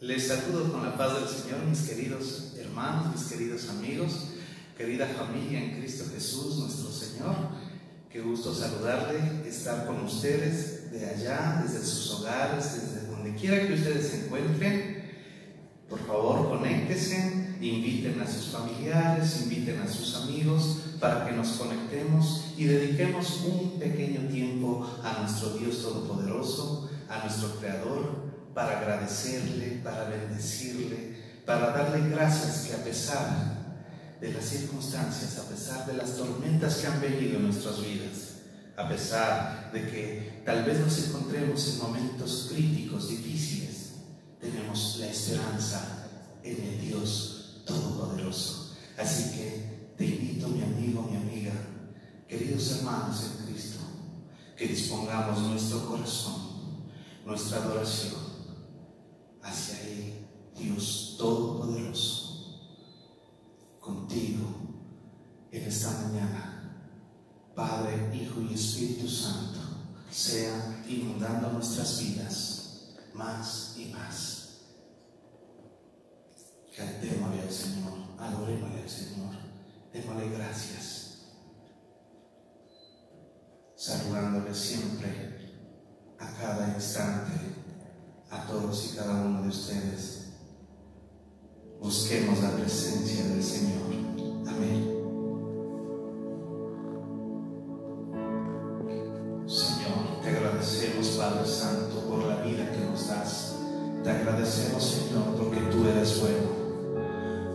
Les saludo con la paz del Señor, mis queridos hermanos, mis queridos amigos, querida familia en Cristo Jesús, nuestro Señor. Qué gusto saludarle, estar con ustedes de allá, desde sus hogares, desde donde quiera que ustedes se encuentren. Por favor, conéctense, inviten a sus familiares, inviten a sus amigos para que nos conectemos y dediquemos un pequeño tiempo a nuestro Dios Todopoderoso, a nuestro Creador, para agradecerle, para bendecirle, para darle gracias que a pesar de las circunstancias, a pesar de las tormentas que han venido en nuestras vidas, a pesar de que tal vez nos encontremos en momentos críticos, difíciles, tenemos la esperanza en el Dios Todopoderoso. Así que te invito, mi amigo, mi amiga, queridos hermanos en Cristo, que dispongamos nuestro corazón, nuestra adoración hacia Él, Dios Todopoderoso, contigo en esta mañana. Padre, Hijo y Espíritu Santo, sea inundando nuestras vidas más y más. Cantémosle al Señor, adorémosle al Señor, démosle gracias, saludándole siempre, a cada instante, a todos y cada uno de ustedes. Busquemos la presencia del Señor. Amén. Señor, te agradecemos, Padre Santo, por la vida que nos das. Te agradecemos, Señor, porque tú eres bueno.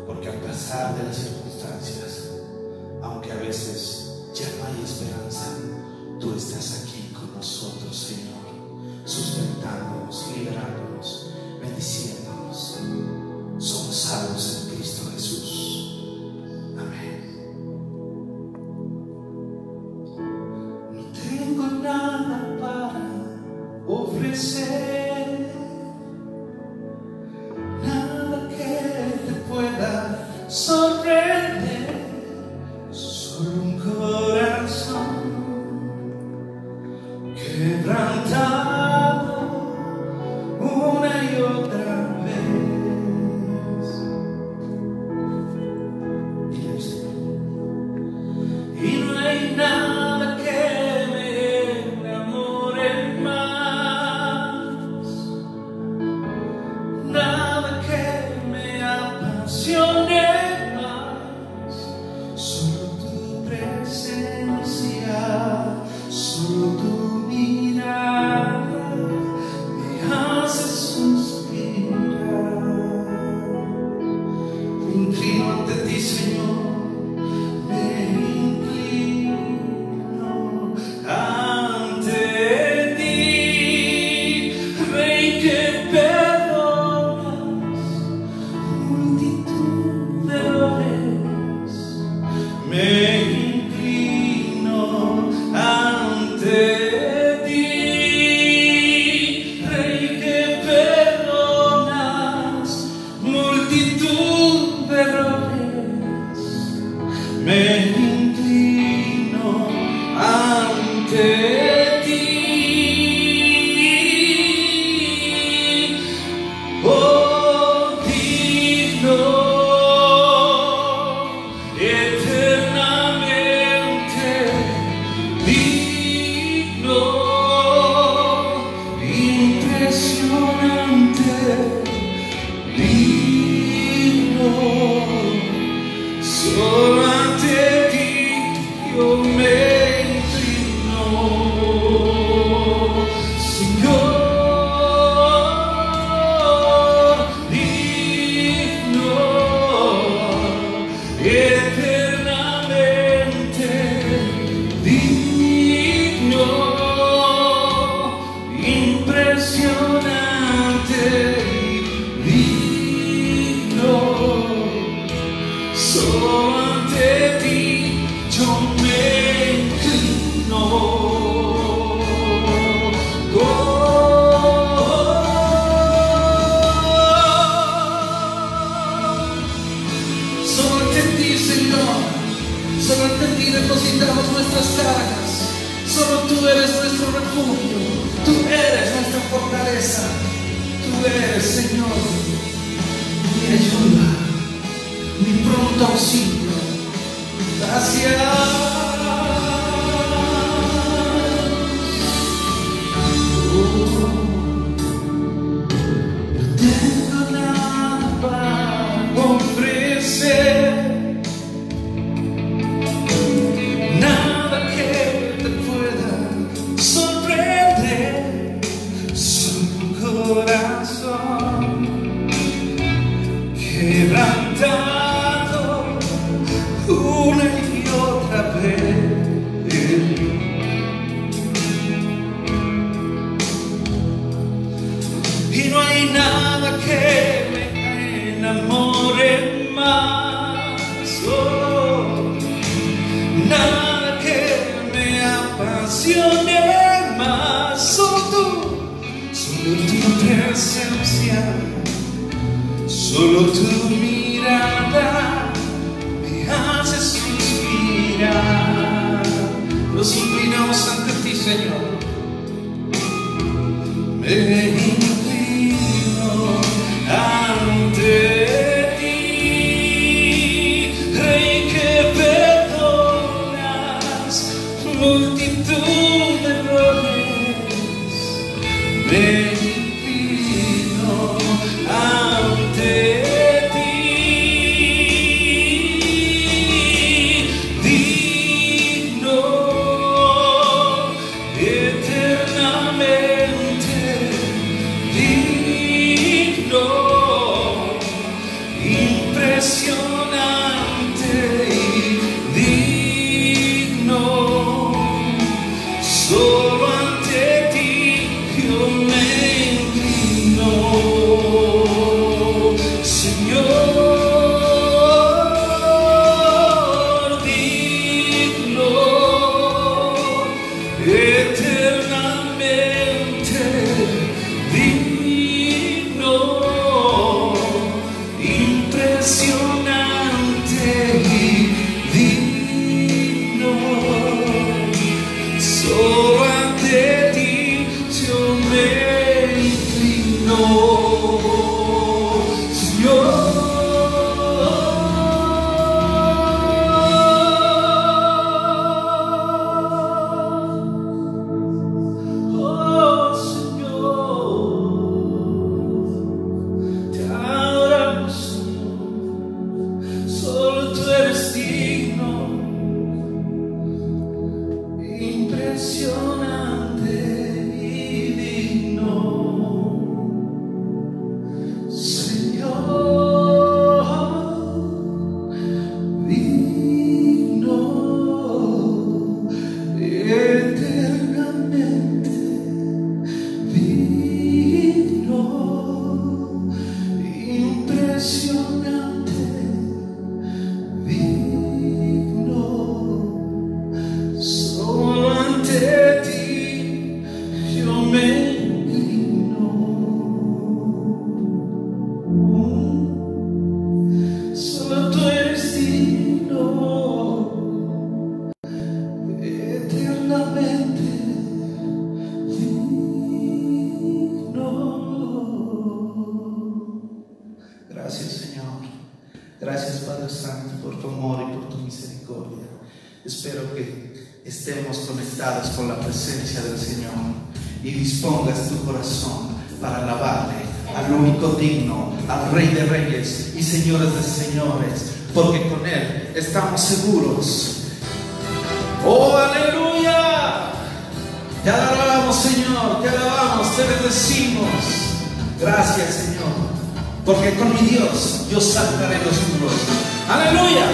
Porque a pesar de las circunstancias, aunque a veces ya no hay esperanza, tú estás aquí con nosotros, Señor, nos livrará nuestro refugio. Tú eres nuestra fortaleza. Tú eres, Señor, ayuda, mi pronto auxilio. Gracias. delante de nosotros. Aleluya.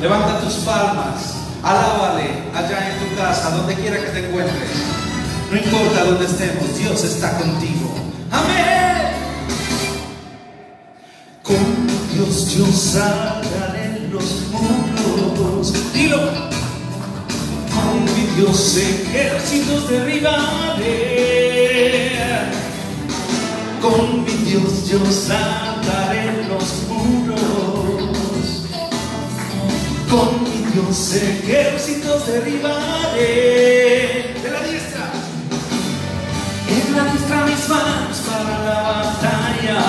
Levanta tus palmas. Alábale allá en tu casa, donde quiera que te encuentres. No importa dónde estemos, Dios está contigo. Amén. Con Dios yo salga Con mi Dios ejércitos derribaré. De la diestra. En la diestra mis manos para la batalla.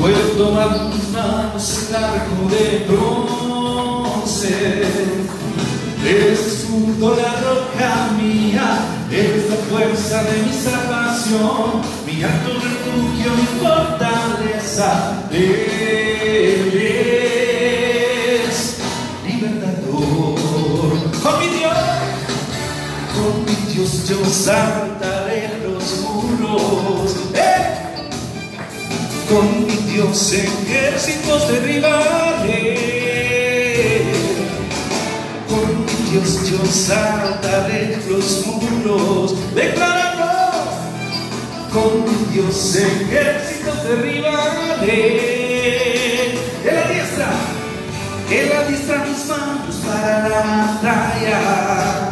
Voy a tomar mis manos el arco de bronce. Es un la roca mía, es la fuerza de mi salvación, mi alto refugio, mi fortaleza. Yo saltaré los muros. ¡Eh! Con mi Dios ejércitos derribaré. Con mi Dios yo saltaré los muros. Declarando. Con mi Dios ejércitos derribaré. En la diestra. En la diestra mis manos para la batalla.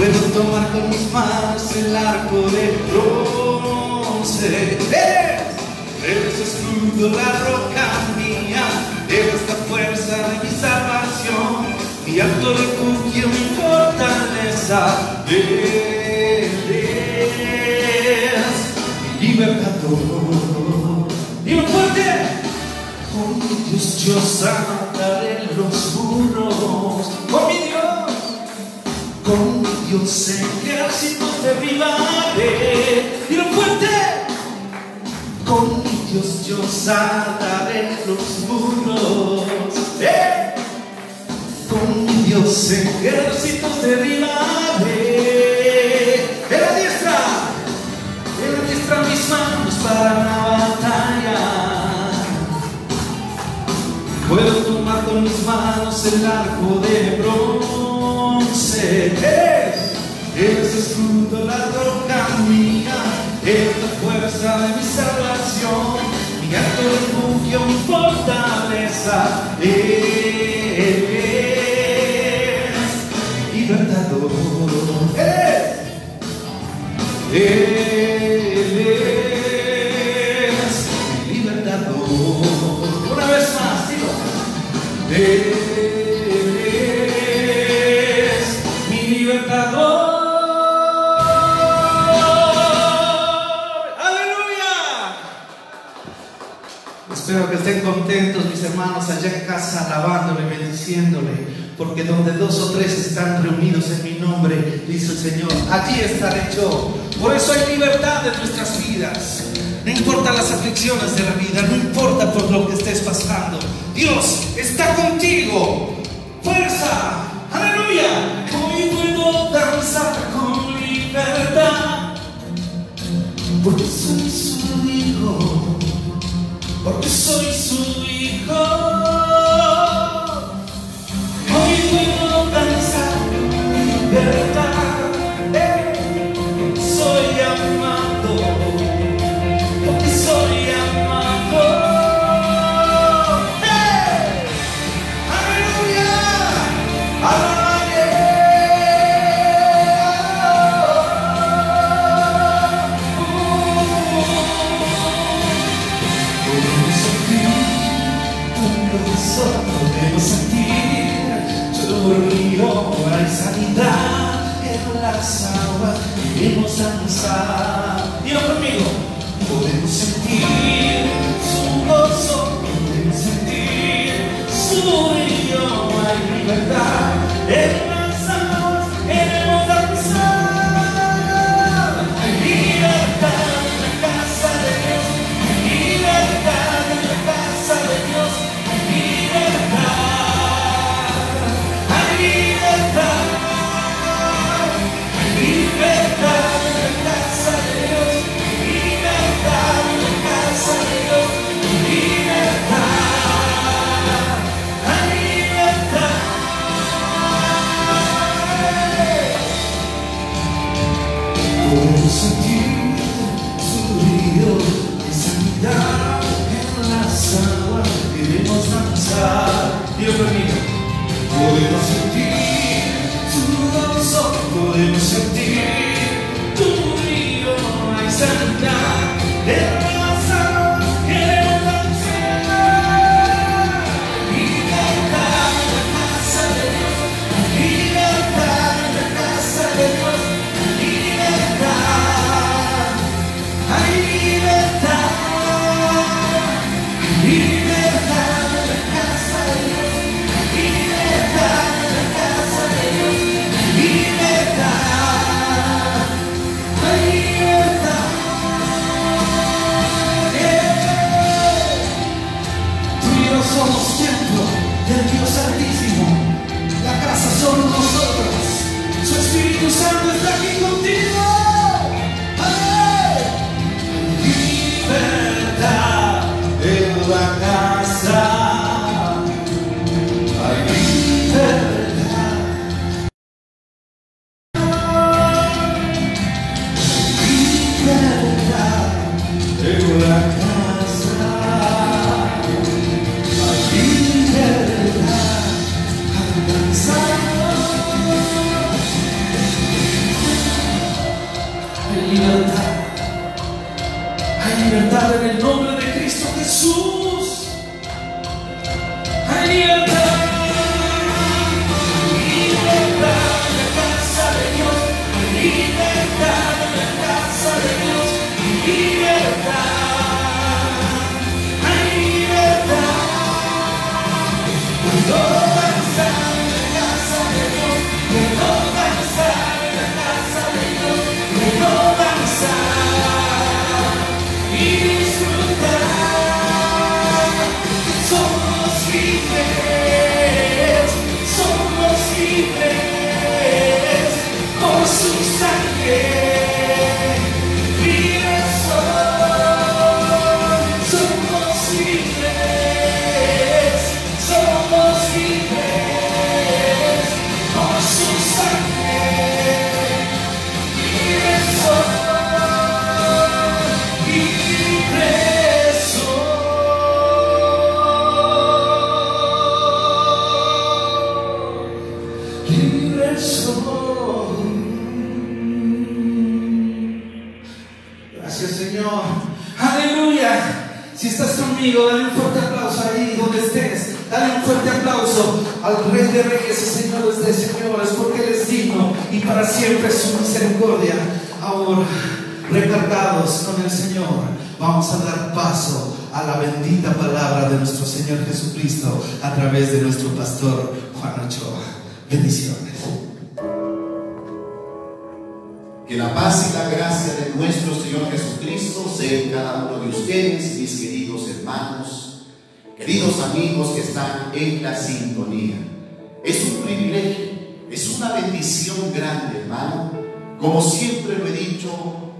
Puedo tomar con mis manos el arco de bronce. Eres, eres escudo, la roca mía. Eres la fuerza de mi salvación. Mi alto refugio, mi fortaleza. Eres mi libertador. Y muy fuerte. Con mi Dios yo saltaré los muros. Con mi Dios. Con Dios ejércitos derribaré y lo fuerte. Con Dios yo saltaré los muros. ¡Eh! Con Dios ejércitos derribaré. En la diestra, en la diestra mis manos para la batalla. Puedo tomar con mis manos el arco de bronce. Eres, eres escudo, la roca mía. Eres la fuerza de mi salvación. Mi alto refugio, mi fortaleza. Eres libertador. Eres. Eres libertador. Una vez más, digo. Eres contentos mis hermanos allá en casa alabándole, bendiciéndole, porque donde dos o tres están reunidos en mi nombre, dice el Señor, allí estaré yo. Por eso hay libertad en nuestras vidas. No importa las aflicciones de la vida, no importa por lo que estés pasando. Dios está contigo. Fuerza. Aleluya. Hoy puedo danzar con libertad, porque soy su hijo, porque soy su hijo. Reyes y Señores de Señores, porque Él es digno y para siempre es su misericordia. Ahora, recargados con el Señor, vamos a dar paso a la bendita palabra de nuestro Señor Jesucristo a través de nuestro pastor Juan Ochoa. Bendiciones. Que la paz y la gracia de nuestro Señor Jesucristo sea en cada uno de ustedes, mis queridos hermanos, queridos amigos que están en la sintonía. Es un privilegio, es una bendición grande, hermano. Como siempre lo he dicho,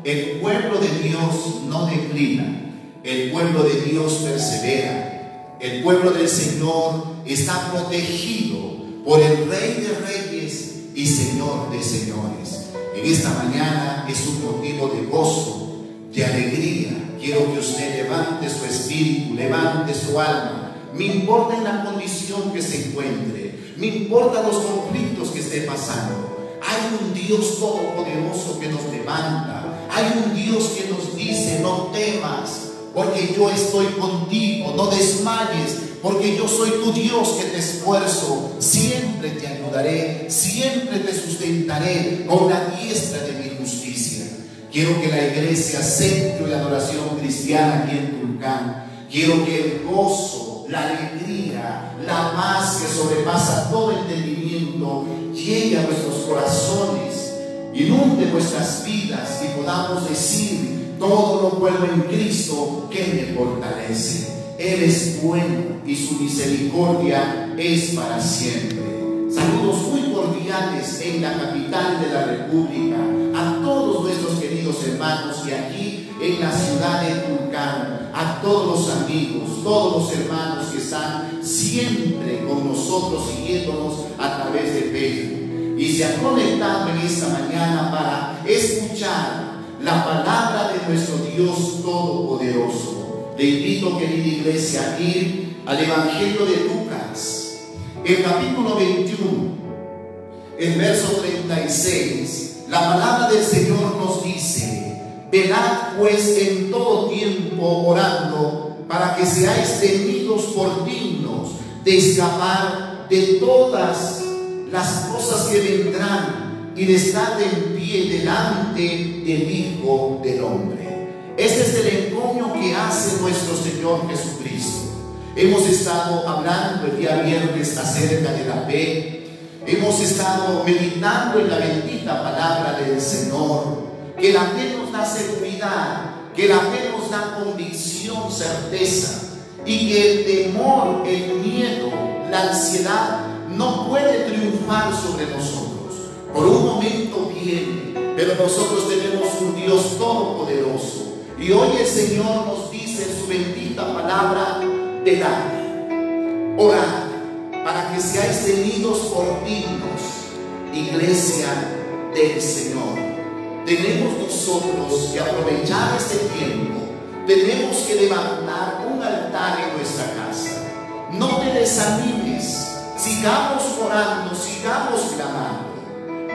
el pueblo de Dios no declina, el pueblo de Dios persevera, el pueblo del Señor está protegido por el Rey de Reyes y Señor de Señores. En esta mañana es un motivo de gozo, de alegría. Quiero que usted levante su espíritu, levante su alma. Me importa en la condición que se encuentre, me importa los conflictos que esté pasando. Hay un Dios todopoderoso que nos levanta. Hay un Dios que nos dice, no temas, porque yo estoy contigo, no desmayes, porque yo soy tu Dios que te esfuerzo, siempre te ayudaré, siempre te sustentaré con la diestra de mi justicia. Quiero que la iglesia centro y adoración cristiana aquí en Tulcán, quiero que el gozo, la alegría, la paz que sobrepasa todo entendimiento llegue a nuestros corazones, inunde nuestras vidas y podamos decir, todo lo puedo en Cristo que me fortalece. Él es bueno y su misericordia es para siempre. Saludos muy cordiales en la capital de la República a todos nuestros queridos hermanos y aquí en la ciudad de Tulcán, a todos los amigos, todos los hermanos que están siempre con nosotros siguiéndonos a través de Facebook y se han conectado en esta mañana para escuchar la palabra de nuestro Dios Todopoderoso. Te invito, querida iglesia, a ir al Evangelio de Lucas, el capítulo 21, el verso 36. La palabra del Señor nos dice, velad pues en todo tiempo orando para que seáis tenidos por dignos de escapar de todas las cosas que vendrán y de estar en pie delante del Hijo del Hombre. Este es el encoño que hace nuestro Señor Jesucristo. Hemos estado hablando el día viernes acerca de la fe. Hemos estado meditando en la bendita palabra del Señor. Que la fe nos da seguridad, que la fe nos da convicción, certeza. Y que el temor, el miedo, la ansiedad no puede triunfar sobre nosotros. Por un momento viene, pero nosotros tenemos un Dios todopoderoso. Y hoy el Señor nos dice en su bendita palabra, velad, orad, para que seáis tenidos por dignos, iglesia del Señor. Tenemos nosotros que aprovechar este tiempo, tenemos que levantar un altar en nuestra casa. No te desanimes, sigamos orando, sigamos clamando.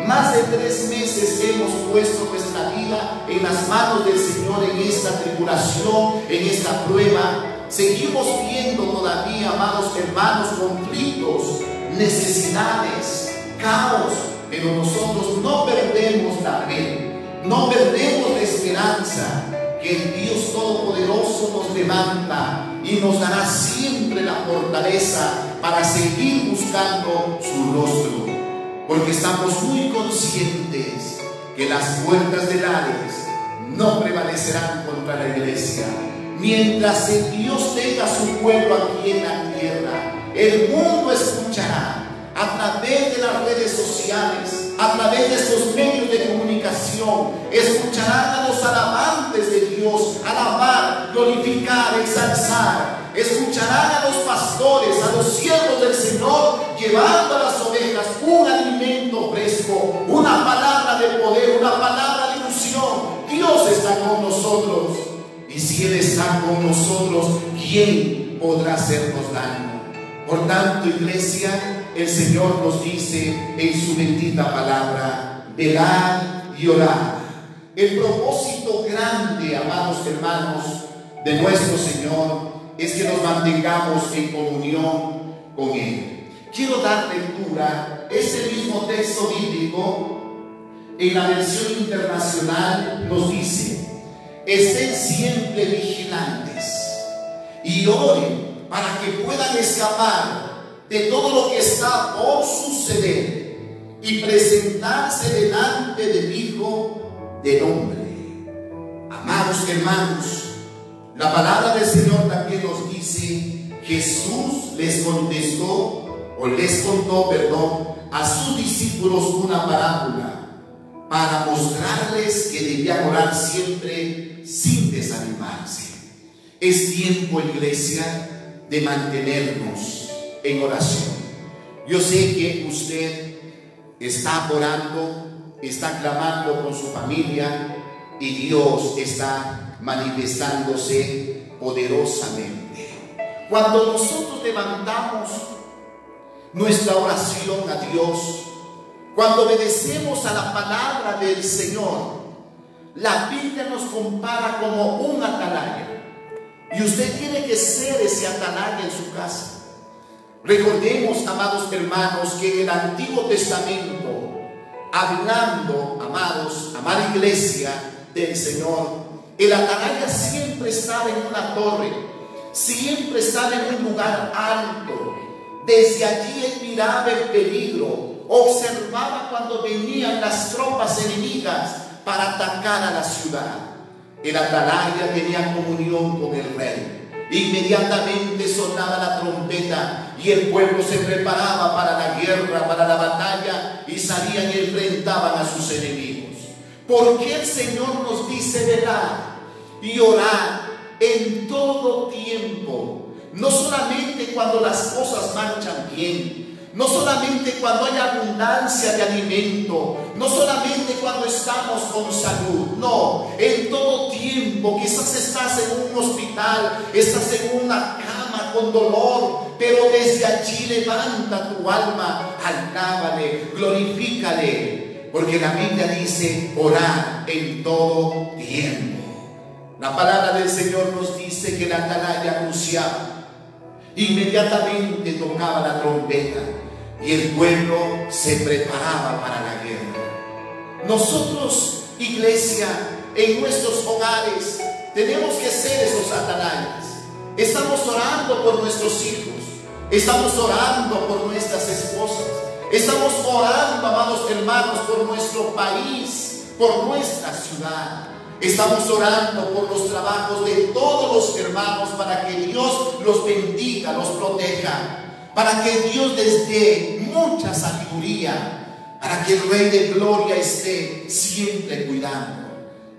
Más de tres meses hemos puesto nuestra vida en las manos del Señor en esta tribulación, en esta prueba. Seguimos viendo todavía, amados hermanos, conflictos, necesidades, caos, pero nosotros no perdemos la fe, no perdemos la esperanza que el Dios Todopoderoso nos levanta y nos dará siempre la fortaleza para seguir buscando su rostro, porque estamos muy conscientes que las puertas del Hades no prevalecerán contra la iglesia. Mientras el Dios tenga su pueblo aquí en la tierra, el mundo escuchará a través de las redes sociales, a través de estos medios de comunicación, escucharán a los alabantes de Dios, alabar, glorificar, exalzar. Escucharán a los pastores, a los siervos del Señor, llevando a las ovejas un alimento fresco, una palabra de poder, una palabra de ilusión. Dios está con nosotros. Y si Él está con nosotros, ¿quién podrá hacernos daño? Por tanto, iglesia, el Señor nos dice en su bendita palabra, velad y orad. El propósito grande, amados hermanos, de nuestro Señor es que nos mantengamos en comunión con Él. Quiero dar lectura este mismo texto bíblico en la versión internacional nos dice, estén siempre vigilantes y oren para que puedan escapar de todo lo que está por suceder y presentarse delante del Hijo del Hombre. Amados hermanos, la palabra del Señor también nos dice, Jesús les contestó, o les contó, perdón, a sus discípulos una parábola para mostrarles que debían orar siempre sin desanimarse. Es tiempo, iglesia, de mantenernos en oración. Yo sé que usted está orando, está clamando con su familia y Dios está manifestándose poderosamente. Cuando nosotros levantamos nuestra oración a Dios, cuando obedecemos a la palabra del Señor, la Biblia nos compara como un atalaya y usted tiene que ser ese atalaya en su casa. Recordemos, amados hermanos, que en el Antiguo Testamento, hablando, amados, amada iglesia del Señor, el atalaya siempre estaba en una torre, siempre estaba en un lugar alto. Desde allí él miraba el peligro, observaba cuando venían las tropas enemigas para atacar a la ciudad. El atalaya tenía comunión con el rey. Inmediatamente sonaba la trompeta y el pueblo se preparaba para la guerra, para la batalla y salían y enfrentaban a sus enemigos. Porque el Señor nos dice velar y orar en todo tiempo? No solamente cuando las cosas marchan bien, no solamente cuando hay abundancia de alimento, no solamente cuando estamos con salud, no, en todo tiempo, quizás estás en un hospital, estás en una con dolor, pero desde allí levanta tu alma, alábale, glorifícale, porque la Biblia dice orar en todo tiempo. La palabra del Señor nos dice que la atalaya anunciaba, inmediatamente tocaba la trompeta y el pueblo se preparaba para la guerra. Nosotros, iglesia, en nuestros hogares, tenemos que ser esos atalayas. Estamos orando por nuestros hijos, estamos orando por nuestras esposas, estamos orando, amados hermanos, por nuestro país, por nuestra ciudad. Estamos orando por los trabajos de todos los hermanos para que Dios los bendiga, los proteja para que Dios les dé mucha sabiduría, para que el Rey de Gloria esté siempre cuidando.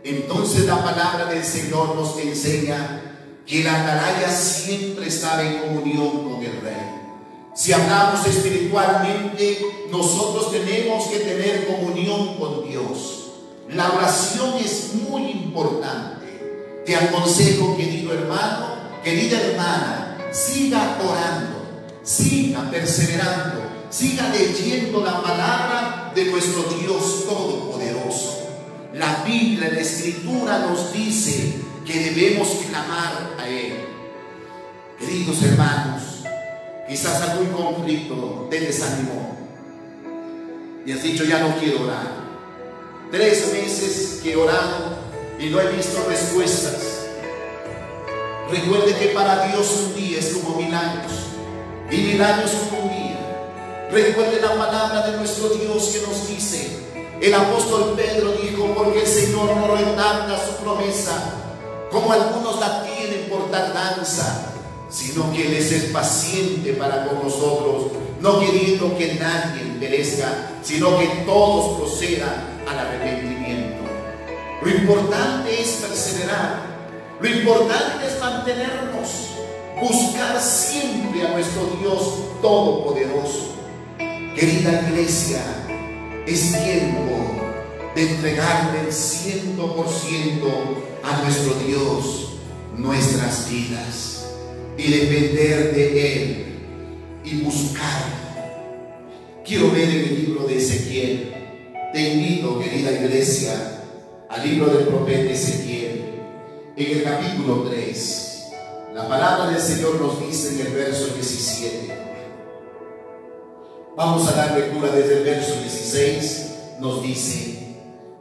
Entonces la palabra del Señor nos enseña que la atalaya siempre está en comunión con el Rey. Si hablamos espiritualmente, nosotros tenemos que tener comunión con Dios. La oración es muy importante. te aconsejo, querido hermano, querida hermana, siga orando, siga perseverando, siga leyendo la palabra de nuestro Dios Todopoderoso. La Biblia, la Escritura nos dice que debemos clamar a Él. Queridos hermanos, quizás algún conflicto te desanimó y has dicho ya no quiero orar. Tres meses que he orado y no he visto respuestas. Recuerde que para Dios un día es como mil años y mil años como un día. Recuerde la palabra de nuestro Dios que nos dice, el apóstol Pedro dijo, porque el Señor no retarda su promesa, como algunos la tienen por tardanza, sino que Él es paciente para con nosotros, no queriendo que nadie perezca, sino que todos procedan al arrepentimiento. Lo importante es perseverar, lo importante es mantenernos, buscar siempre a nuestro Dios Todopoderoso. Querida iglesia, es tiempo de entregarle el ciento por ciento a nuestro Dios nuestras vidas y depender de Él y buscar. Quiero ver en el libro de Ezequiel. Te invito, querida iglesia, al libro del profeta Ezequiel, en el capítulo 3. La palabra del Señor nos dice en el verso 17. Vamos a dar lectura desde el verso 16. Nos dice,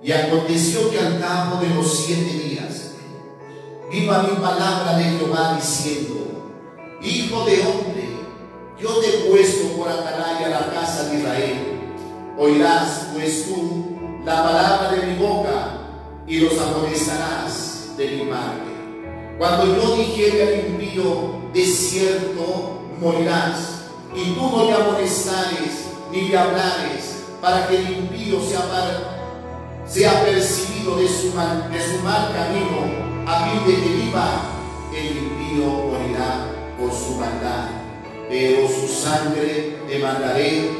y aconteció que al cabo de los siete días, vino a mi palabra de Jehová diciendo, Hijo de hombre, yo te he puesto por atalaya la casa de Israel. Oirás pues tú la palabra de mi boca y los amonestarás de mi parte. Cuando yo dijere al impío, de cierto morirás, y tú no le amonestares ni le hablares, para que el impío sea, sea percibido de su, mal, de su camino, a fin de que viva, el impío morirá por su maldad, pero su sangre demandaré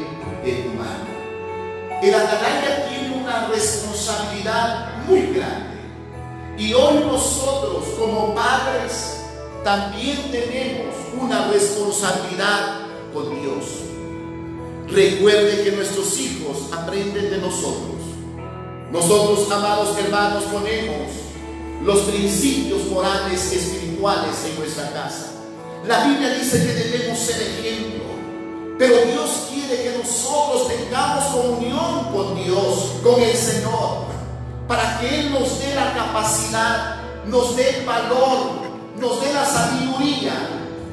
de tu mano. El atalaya tiene una responsabilidad muy grande. Y hoy nosotros como padres también tenemos una responsabilidad con Dios. Recuerde que nuestros hijos aprenden de nosotros. Nosotros, amados hermanos, ponemos los principios morales espirituales en nuestra casa. La Biblia dice que debemos ser ejemplo, pero Dios quiere que nosotros tengamos comunión con Dios, con el Señor, para que Él nos dé la capacidad, nos dé el valor, nos dé la sabiduría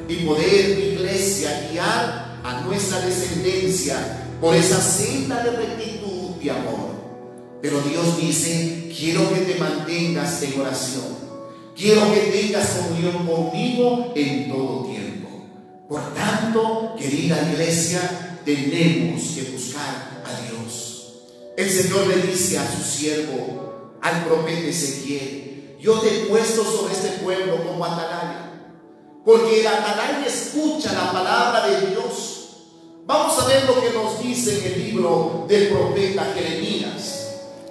y poder, iglesia, guiar a nuestra descendencia por esa senda de rectitud y amor. Pero Dios dice, quiero que te mantengas en oración. Quiero que tengas comunión conmigo en todo tiempo. Por tanto, querida iglesia, tenemos que buscar a Dios. El Señor le dice a su siervo, al profeta Ezequiel, yo te he puesto sobre este pueblo como atalaya porque el atalaya escucha la palabra de Dios. Vamos a ver lo que nos dice en el libro del profeta Jeremías.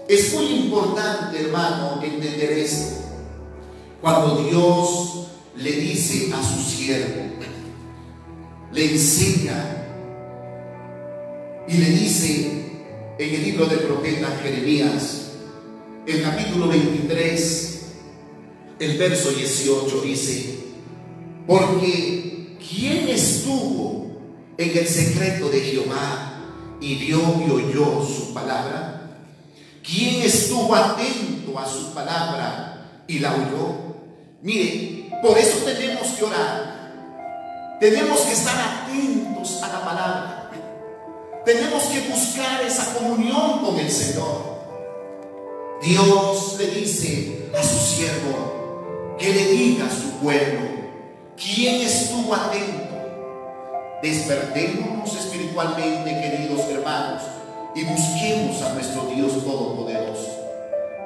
Es muy importante, hermano, entender esto. Cuando Dios le dice a su siervo, le enseña y le dice en el libro del profeta Jeremías, el capítulo 23, el verso 18 dice, porque ¿quién estuvo en el secreto de Jehová y vio y oyó su palabra? ¿Quién estuvo atento a su palabra y la oyó? Mire, por eso tenemos que orar. Tenemos que estar atentos a la palabra. Tenemos que buscar esa comunión con el Señor. Dios le dice a su siervo que le diga a su pueblo ¿Quién estuvo atento? Despertémonos espiritualmente, queridos hermanos, y busquemos a nuestro Dios Todopoderoso.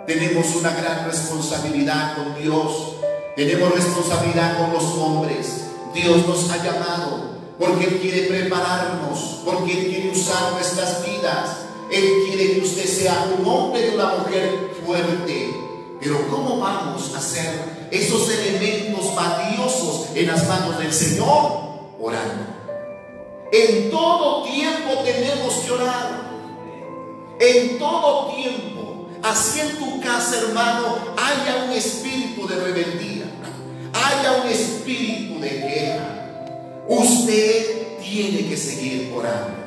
Tenemos una gran responsabilidad con Dios. Tenemos responsabilidad con los hombres. Dios nos ha llamado porque Él quiere prepararnos, porque Él quiere usar nuestras vidas. Él quiere que usted sea un hombre y una mujer fuerte. Pero ¿cómo vamos a ser esos elementos valiosos en las manos del Señor, orando. En todo tiempo tenemos que orar. En todo tiempo. Así en tu casa, hermano, haya un espíritu de rebeldía. Haya un espíritu de queja. Usted tiene que seguir orando.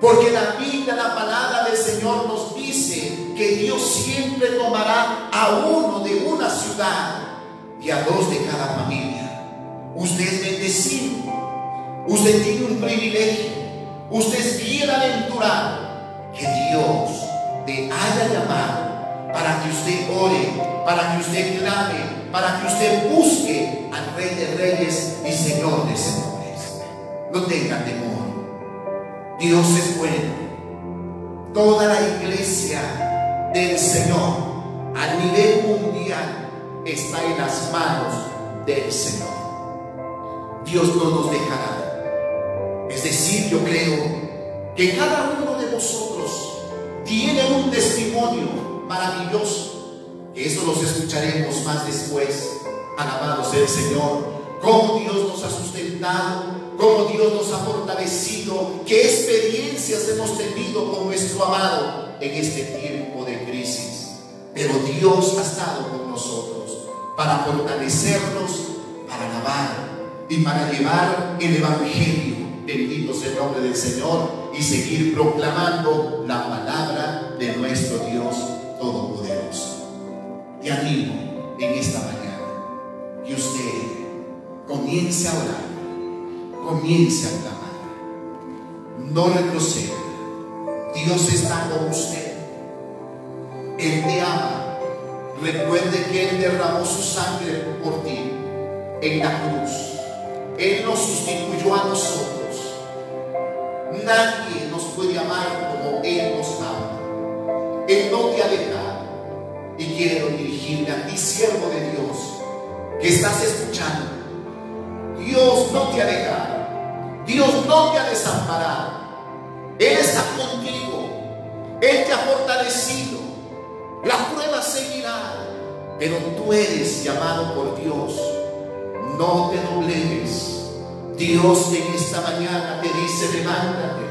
Porque la Biblia, la palabra del Señor nos dice que Dios siempre tomará a uno de una ciudad y a dos de cada familia. Usted es bendecido. Usted tiene un privilegio. Usted es bienaventurado que Dios te haya llamado para que usted ore, para que usted clame, para que usted busque al Rey de Reyes y Señor de Señores. No tenga temor. Dios es bueno. Toda la iglesia del Señor a nivel mundial está en las manos del Señor. Dios no nos dejará. Es decir, yo creo que cada uno de nosotros tiene un testimonio maravilloso, que eso los escucharemos más después. Alabado sea el Señor, cómo Dios nos ha sustentado cómo Dios nos ha fortalecido, qué experiencias hemos tenido con nuestro amado en este tiempo de crisis. Pero Dios ha estado con nosotros para fortalecernos, para alabar y para llevar el Evangelio. Bendito sea el nombre del Señor y seguir proclamando la palabra de nuestro Dios Todopoderoso. Te animo en esta mañana que usted comience a orar comience a clamar. No retroceda. Dios está con usted. Él te ama. Recuerde que Él derramó su sangre por ti en la cruz. Él nos sustituyó a nosotros. Nadie nos puede amar como Él nos ama. Él no te ha dejado. Y quiero dirigirme a ti, siervo de Dios, que estás escuchando. Dios no te ha dejado. Dios no te ha desamparado. Él está contigo. Él te ha fortalecido. La prueba seguirá. Pero tú eres llamado por Dios. No te doblegues. Dios en esta mañana te dice, levántate.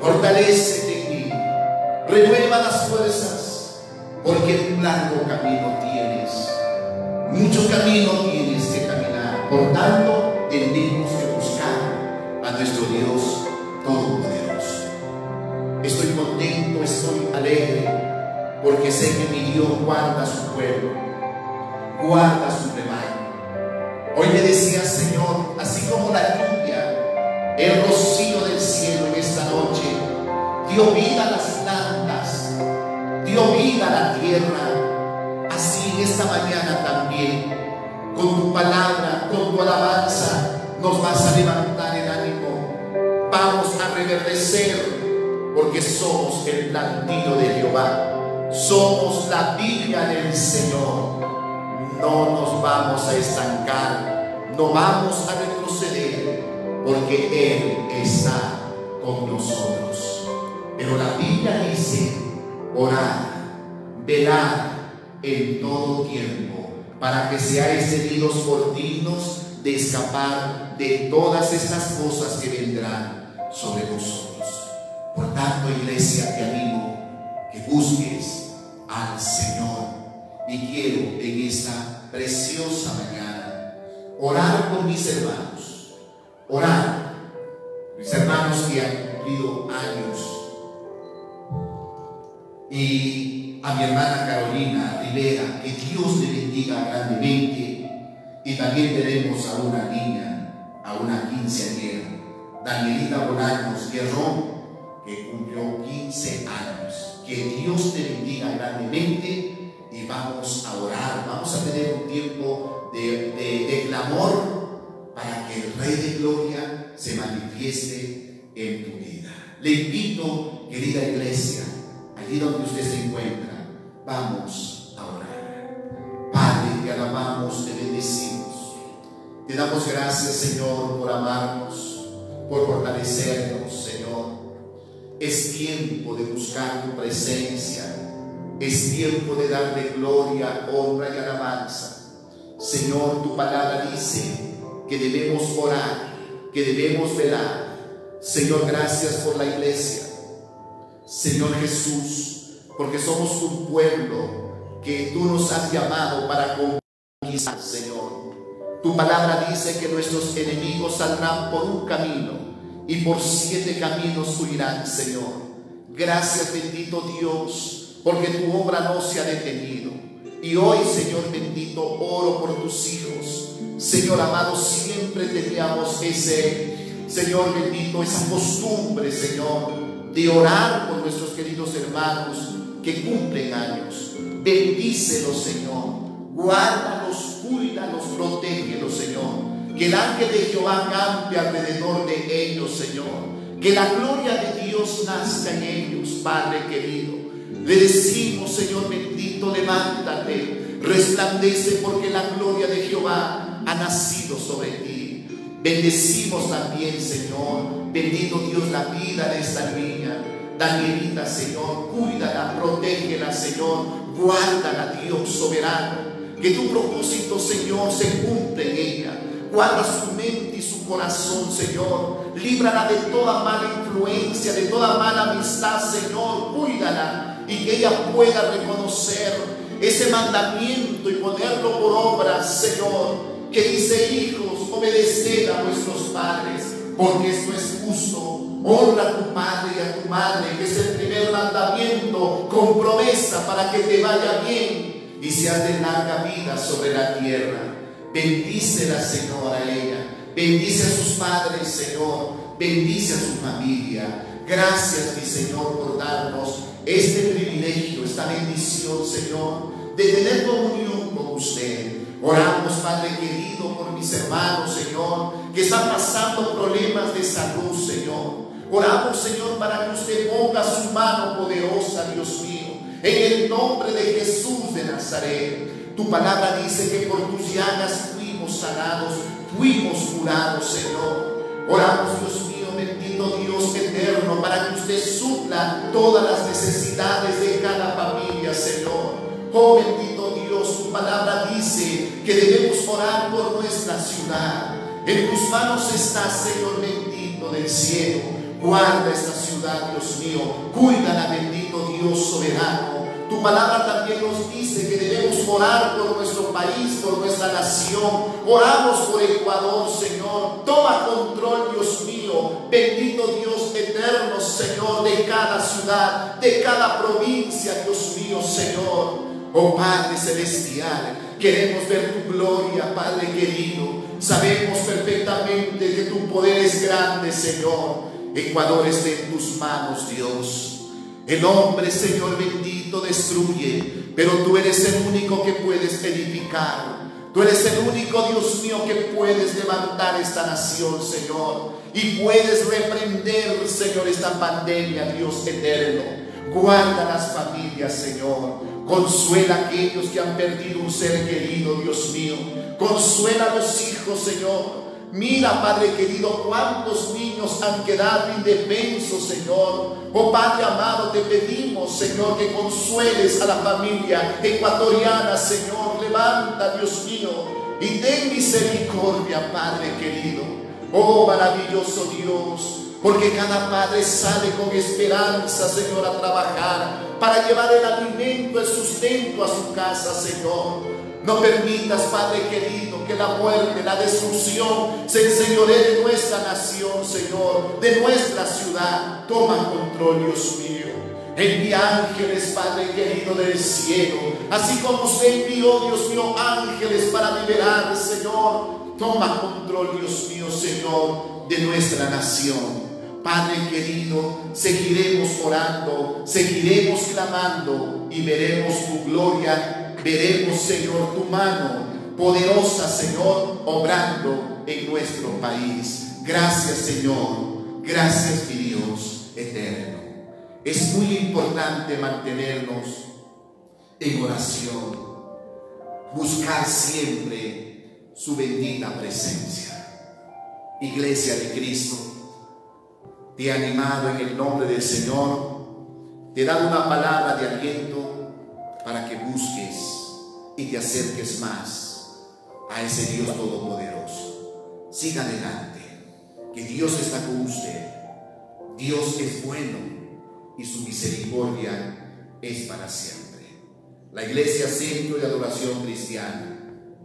Fortalecete en mí. Renueva las fuerzas. Porque un largo camino tienes. Muchos caminos tienes que caminar. Por tanto, tenemos que nuestro Dios Todopoderoso. Estoy contento, estoy alegre, porque sé que mi Dios guarda su pueblo, guarda su. Hoy me decía, Señor, así como la lluvia, el rocío del cielo en esta noche, dio vida a las plantas, dio vida a la tierra, así en esta mañana también, con tu palabra, con tu alabanza, nos vas a levantar el ánimo. Vamos a reverdecer porque somos el plantillo de Jehová. Somos la viña del Señor. No nos vamos a estancar, no vamos a retroceder porque Él está con nosotros. Pero la Biblia dice, orar, velar en todo tiempo, para que seáis tenidos por dignos de escapar de todas estas cosas que vendrán sobre vosotros. Por tanto, iglesia, te animo que busques al Señor. Y quiero en esta preciosa mañana orar con mis hermanos. Orar. Mis hermanos que han cumplido años. Y a mi hermana Carolina Rivera, que Dios le bendiga grandemente y también tenemos a una niña, a una quinceañera, Danielita Bolaños Guerrón, que cumplió 15 años. Que Dios te bendiga grandemente y vamos a orar, vamos a tener un tiempo de, clamor para que el Rey de Gloria se manifieste en tu vida. Le invito, querida iglesia, allí donde usted se encuentra, vamos te alabamos, te bendecimos. Te damos gracias, Señor, por amarnos, por fortalecernos, Señor. Es tiempo de buscar tu presencia. Es tiempo de darle gloria, honra y alabanza. Señor, tu palabra dice que debemos orar, que debemos velar. Señor, gracias por la iglesia. Señor Jesús, porque somos un pueblo que tú nos has llamado para conquistar, Señor. Tu palabra dice que nuestros enemigos saldrán por un camino y por siete caminos huirán, Señor. Gracias, bendito Dios, porque tu obra no se ha detenido. Y hoy, Señor bendito, oro por tus hijos. Señor amado, siempre teníamos ese, Señor bendito, esa costumbre, Señor, de orar por nuestros queridos hermanos que cumplen años. Bendícelos, Señor. Guárdalos, cuídalos, protégelos, Señor. Que el ángel de Jehová campe alrededor de ellos, Señor. Que la gloria de Dios nazca en ellos, Padre querido. Le decimos, Señor bendito, levántate, resplandece porque la gloria de Jehová ha nacido sobre ti. Bendecimos también, Señor, bendito Dios, la vida de esta niña. Danielita, Señor, cuídala, protégela, Señor, guárdala, Dios soberano. Que tu propósito, Señor, se cumple en ella. Guarda su mente y su corazón, Señor. Líbrala de toda mala influencia, de toda mala amistad, Señor. Cuídala y que ella pueda reconocer ese mandamiento y ponerlo por obra, Señor, que dice, hijos, obedeced a vuestros padres, porque esto es justo. Honra a tu padre y a tu madre, que es el primer mandamiento con promesa para que te vaya bien y seas de larga vida sobre la tierra. Bendícela, Señor, a ella. Bendice a sus padres, Señor. Bendice a su familia. Gracias, mi Señor, por darnos este privilegio, esta bendición, Señor, de tener comunión con usted. Oramos, Padre querido, por mis hermanos, Señor, que están pasando problemas de salud, Señor. Oramos, Señor, para que usted ponga su mano poderosa, Dios mío, en el nombre de Jesús de Nazaret. Tu palabra dice que por tus llagas fuimos sanados, fuimos curados, Señor. Oramos, Dios mío, bendito Dios eterno, para que usted supla todas las necesidades de cada familia, Señor. Oh bendito Dios, tu palabra dice que debemos orar por nuestra ciudad. En tus manos está, Señor bendito del cielo. Guarda esta ciudad, Dios mío. Cuídala, bendito Dios soberano. Tu palabra también nos dice que debemos orar por nuestro país, por nuestra nación. Oramos por Ecuador, Señor. Toma control, Dios mío. Bendito Dios eterno, Señor, de cada ciudad, de cada provincia, Dios mío, Señor. Oh Padre Celestial, queremos ver tu gloria, Padre querido. Sabemos perfectamente que tu poder es grande, Señor. Ecuador está en tus manos, Dios. El hombre, Señor bendito, destruye, pero tú eres el único que puedes edificar. Tú eres el único, Dios mío, que puedes levantar esta nación, Señor. Y puedes reprender, Señor, esta pandemia, Dios eterno. Guarda las familias, Señor. Consuela a aquellos que han perdido un ser querido, Dios mío. Consuela a los hijos, Señor. Mira, Padre querido, cuántos niños han quedado indefensos, Señor. Oh Padre amado, te pedimos, Señor, que consueles a la familia ecuatoriana, Señor. Levanta, Dios mío, y ten misericordia, Padre querido. Oh maravilloso Dios, porque cada padre sale con esperanza, Señor, a trabajar para llevar el alimento, el sustento a su casa, Señor. No permitas, Padre querido, que la muerte, la destrucción se enseñoree de nuestra nación, Señor, de nuestra ciudad. Toma control, Dios mío. Envía ángeles, Padre querido del cielo, así como usted envió, Dios mío, ángeles para liberar, Señor. Toma control, Dios mío, Señor, de nuestra nación. Padre querido, seguiremos orando, seguiremos clamando y veremos tu gloria veremos, Señor, tu mano poderosa, Señor, obrando en nuestro país. Gracias, Señor. Gracias, mi Dios eterno. Es muy importante mantenernos en oración, buscar siempre su bendita presencia. Iglesia de Cristo, te he animado en el nombre del Señor, te he dado una palabra de aliento para que busques y te acerques más a ese Dios todopoderoso. Siga adelante, que Dios está con usted. Dios es bueno y su misericordia es para siempre. La iglesia Centro de Adoración Cristiana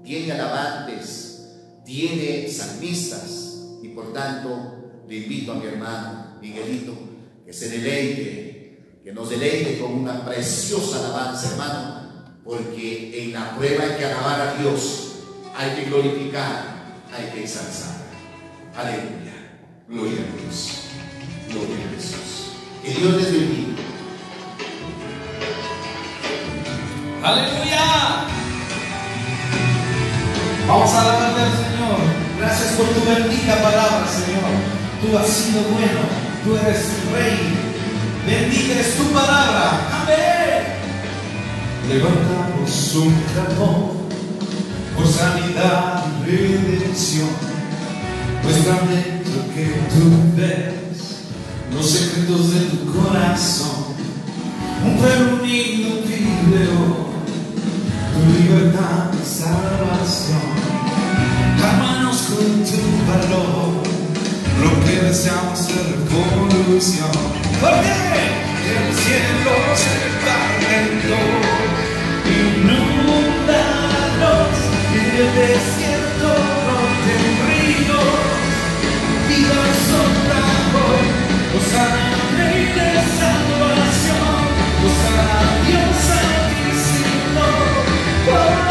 tiene alabantes, tiene salmistas y por tanto le invito a mi hermano Miguelito que se deleite, que nos deleite con una preciosa alabanza, hermano, porque en la prueba hay que alabar a Dios, hay que glorificar, hay que exalzar. Aleluya. Gloria a Dios. Gloria a Jesús. Que Dios les bendiga. Aleluya. Vamos a alabarle al Señor. Gracias por tu bendita palabra, Señor. Tú has sido bueno. Tú eres rey. Bendita es tu palabra. Amén. Levantamos un clamor por sanidad y redención. Muestra lo que tú ves, los secretos de tu corazón. Un pueblo unido hoy tu libertad y salvación. Hermanos con tu valor, lo que deseamos es revolución. Porque el cielo se dos, inúndanos el desierto broten ríos. Vida sombra hoy, Osana, rey de salvación, Osana, Dios Osana,